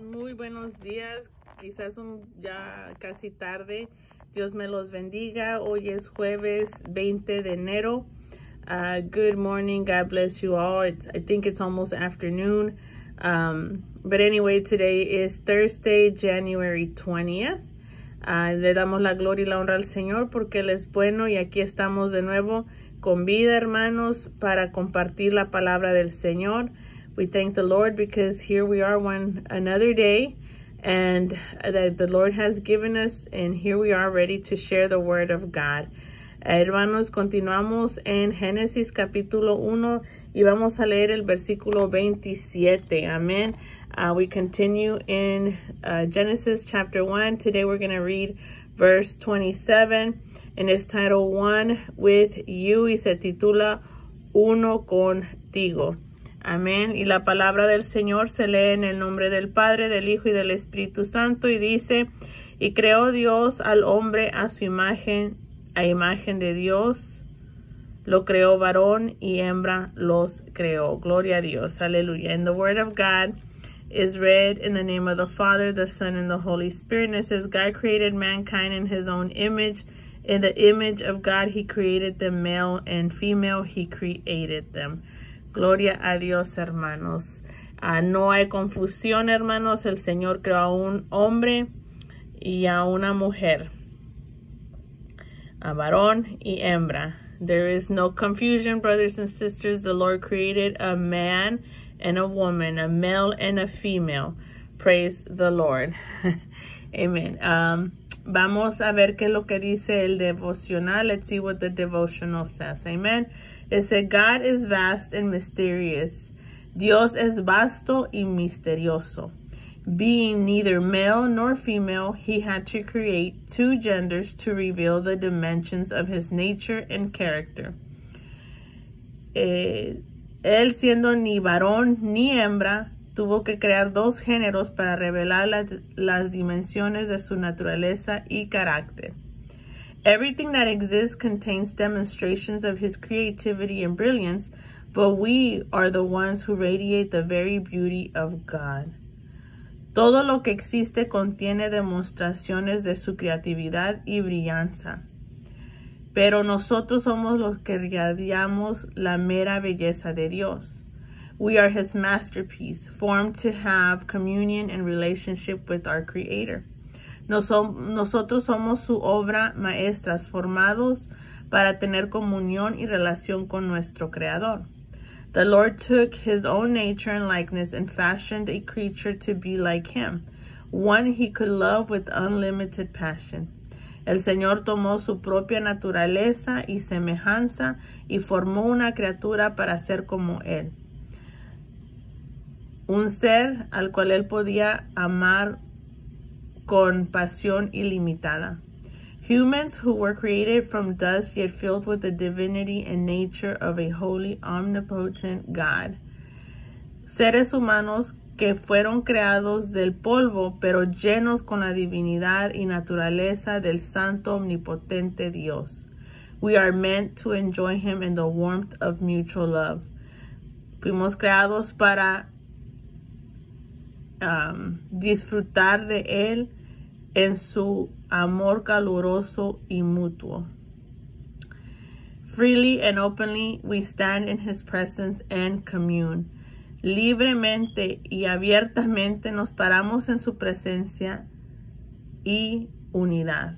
Muy buenos días, quizás un ya casi tarde. Dios me los bendiga. Hoy es jueves 20 de enero. Uh, good morning. God bless you all. It's, I think it's almost afternoon. Um, but anyway, today is Thursday, January 20th. Uh, le damos la gloria y la honra al Señor porque Él es bueno y aquí estamos de nuevo con vida, hermanos, para compartir la palabra del Señor. We thank the Lord because here we are one another day and that the Lord has given us and here we are ready to share the word of God. Hermanos, continuamos en Génesis capítulo 1 y vamos a leer el versículo 27. Amén. Uh, we continue in uh, Genesis chapter 1. Today we're going to read verse 27 and it's titled One with You y se titula Uno contigo. Amén. Y la palabra del Señor se lee en el nombre del Padre, del Hijo y del Espíritu Santo y dice, y creó Dios al hombre a su imagen, a imagen de Dios. Lo creó varón y hembra los creó. Gloria a Dios. Aleluya. And the word of God is read in the name of the Father, the Son, and the Holy Spirit. And it says, God created mankind in his own image. In the image of God, he created them male and female. He created them. Gloria a Dios, hermanos. Uh, no hay confusión, hermanos. El Señor creó a un hombre y a una mujer. A varón y hembra. There is no confusion, brothers and sisters. The Lord created a man and a woman, a male and a female. Praise the Lord. Amen. Um, vamos a ver qué es lo que dice el devocional. Let's see what the devotional says. Amen. It said, God is vast and mysterious. Dios es vasto y misterioso. Being neither male nor female, he had to create two genders to reveal the dimensions of his nature and character. Eh, él siendo ni varón ni hembra, tuvo que crear dos géneros para revelar la, las dimensiones de su naturaleza y carácter. Everything that exists contains demonstrations of his creativity and brilliance, but we are the ones who radiate the very beauty of God. Todo lo que existe contiene demostraciones de su creatividad y brillanza. Pero nosotros somos los que irradiamos la mera belleza de Dios. We are his masterpiece, formed to have communion and relationship with our Creator. Nosotros somos su obra maestras, formados para tener comunión y relación con nuestro Creador. The Lord took his own nature and likeness and fashioned a creature to be like him, one he could love with unlimited passion. El Señor tomó su propia naturaleza y semejanza y formó una criatura para ser como Él. Un ser al cual Él podía amar con pasión ilimitada. Humans who were created from dust yet filled with the divinity and nature of a holy, omnipotent God. Seres humanos que fueron creados del polvo, pero llenos con la divinidad y naturaleza del santo omnipotente Dios. We are meant to enjoy him in the warmth of mutual love. Fuimos creados para um, disfrutar de él en su amor caluroso y mutuo. Freely and openly we stand in his presence and commune. Libremente y abiertamente nos paramos en su presencia y unidad.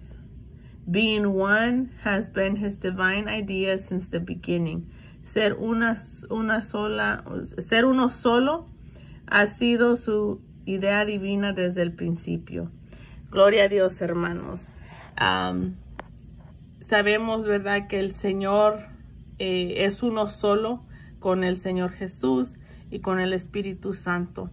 Being one has been his divine idea since the beginning. Ser una, una sola, ser uno solo ha sido su idea divina desde el principio. Gloria a Dios, hermanos. Sabemos, ¿verdad?, que el Señor eh, es uno solo con el Señor Jesús y con el Espíritu Santo.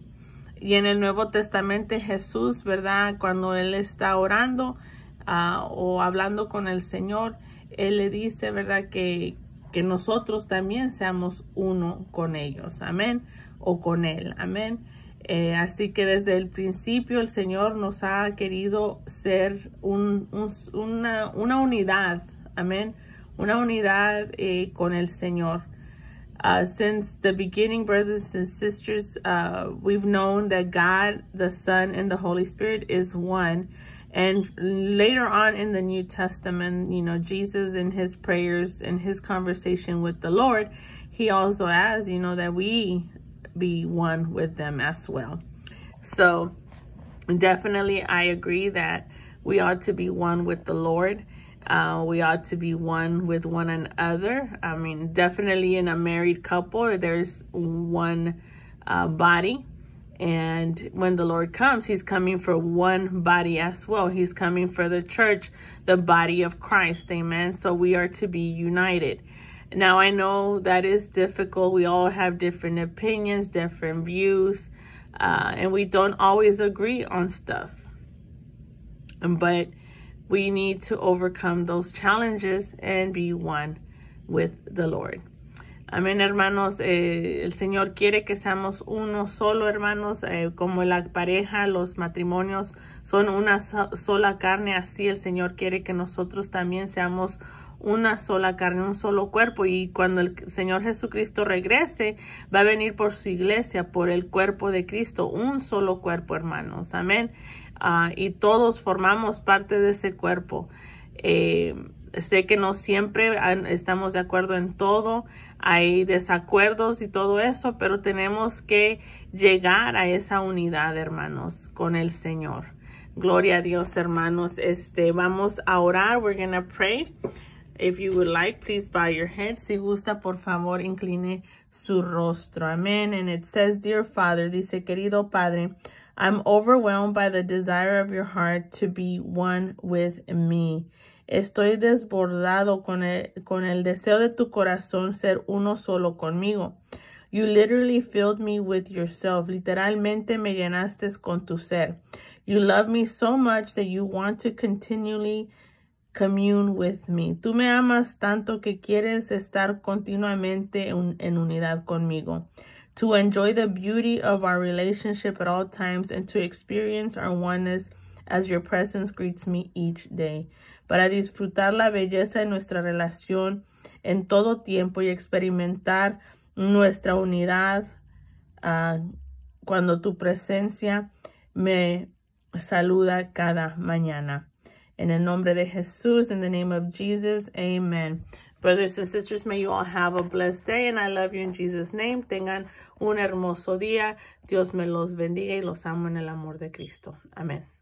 Y en el Nuevo Testamento Jesús, ¿verdad? Cuando Él está orando uh, o hablando con el Señor, Él le dice, ¿verdad? Que, que nosotros también seamos uno con ellos. Amén. O con Él. Amén. Eh, así que desde el principio el Señor nos ha querido ser un, un, una, una, unidad, amén, una unidad eh, con el Señor. Uh, since the beginning, brothers and sisters, uh, we've known that God, the Son, and the Holy Spirit is one. And later on in the New Testament, you know, Jesus in his prayers and his conversation with the Lord, he also asks, you know, that we be one with them as well. So definitely I agree that we ought to be one with the Lord. Uh, we ought to be one with one another. I mean, definitely in a married couple, there's one uh, body. And when the Lord comes, he's coming for one body as well. He's coming for the church, the body of Christ. Amen. So we are to be united. Now, I know that is difficult. We all have different opinions, different views, uh, and we don't always agree on stuff. But we need to overcome those challenges and be one with the Lord. Amén, hermanos. Eh, el Señor quiere que seamos uno solo, hermanos. Eh, como la pareja, los matrimonios son una sola carne, así el Señor quiere que nosotros también seamos una sola carne, un solo cuerpo. Y cuando el Señor Jesucristo regrese, va a venir por su iglesia, por el cuerpo de Cristo, un solo cuerpo, hermanos. Amén. Ah, y todos formamos parte de ese cuerpo. Eh, sé que no siempre estamos de acuerdo en todo, hay desacuerdos y todo eso, pero tenemos que llegar a esa unidad, hermanos, con el Señor. Gloria a Dios, hermanos. Este, vamos a orar. We're going to pray. If you would like, please bow your head. Si gusta, por favor, incline su rostro. Amén. And it says, Dear Father, dice, querido Padre, I'm overwhelmed by the desire of your heart to be one with me. Estoy desbordado con el, con el deseo de tu corazón ser uno solo conmigo. You literally filled me with yourself. Literalmente me llenaste con tu ser. You love me so much that you want to continually commune with me. Tú me amas tanto que quieres estar continuamente en, en unidad conmigo to enjoy the beauty of our relationship at all times and to experience our oneness as your presence greets me each day, para disfrutar la belleza de nuestra relación en todo tiempo y experimentar nuestra unidad uh, cuando tu presencia me saluda cada mañana. En el nombre de Jesús, in the name of Jesus, amen. Brothers and sisters, may you all have a blessed day and I love you in Jesus' name. Tengan un hermoso día. Dios me los bendiga y los amo en el amor de Cristo. Amén.